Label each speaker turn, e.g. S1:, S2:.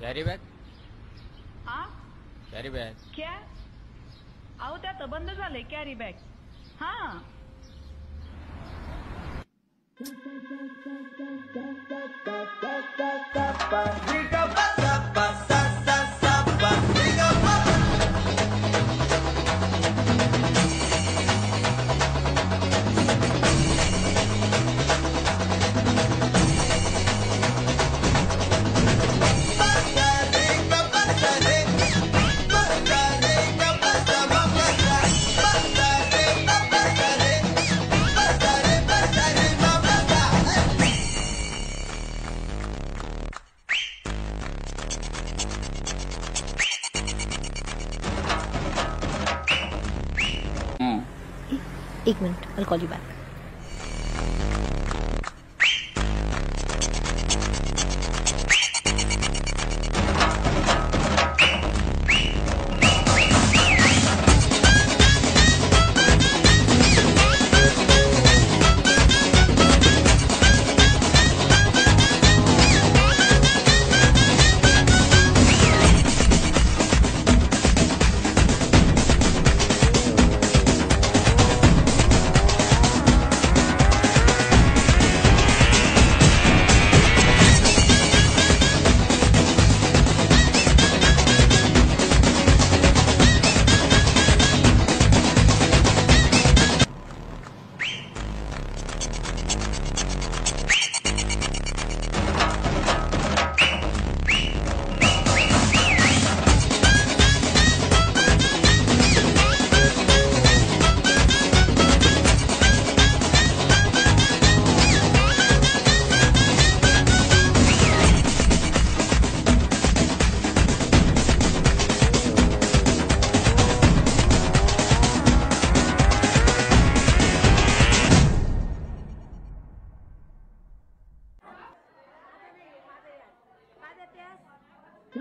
S1: Carry bag
S2: हा?
S1: Carry bag
S2: क्या? अहो त्यात बंद झालंय कॅरी बॅग हा.
S3: एक minute I'll call you back.
S4: We